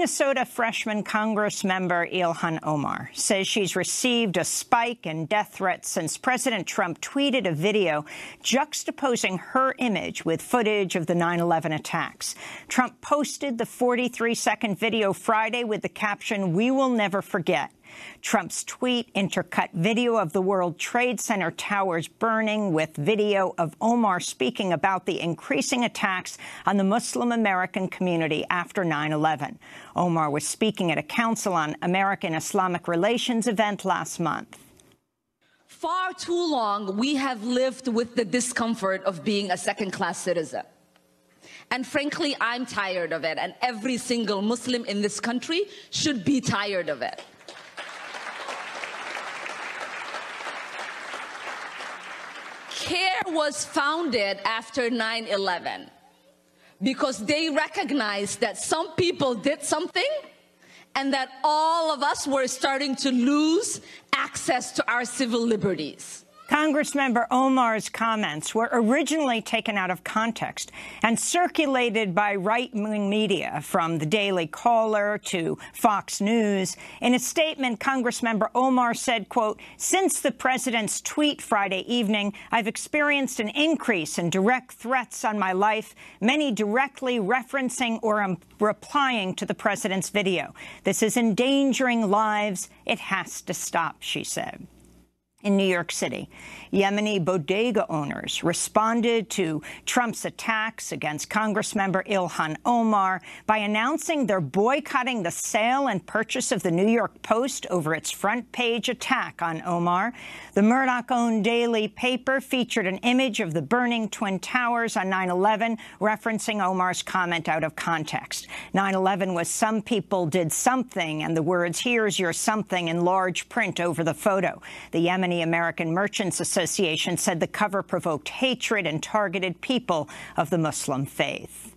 Minnesota freshman Congress member Ilhan Omar says she's received a spike in death threats since President Trump tweeted a video juxtaposing her image with footage of the 9-11 attacks. Trump posted the 43-second video Friday with the caption, we will never forget. Trump's tweet intercut video of the World Trade Center towers burning with video of Omar speaking about the increasing attacks on the Muslim American community after 9-11. Omar was speaking at a Council on American Islamic Relations event last month. Far too long, we have lived with the discomfort of being a second-class citizen. And frankly, I'm tired of it, and every single Muslim in this country should be tired of it. CAIR was founded after 9-11 because they recognized that some people did something and that all of us were starting to lose access to our civil liberties. Congressmember Omar's comments were originally taken out of context and circulated by right-wing media, from the Daily Caller to Fox News. In a statement, Congressmember Omar said, quote, since the president's tweet Friday evening, I've experienced an increase in direct threats on my life, many directly referencing or um, replying to the president's video. This is endangering lives. It has to stop, she said in New York City. Yemeni bodega owners responded to Trump's attacks against Congressmember Ilhan Omar by announcing they're boycotting the sale and purchase of the New York Post over its front page attack on Omar. The Murdoch-owned daily paper featured an image of the burning Twin Towers on 9-11, referencing Omar's comment out of context. 9-11 was some people did something, and the words, here's your something, in large print over the photo. The Yemeni American Merchants Association said the cover provoked hatred and targeted people of the Muslim faith.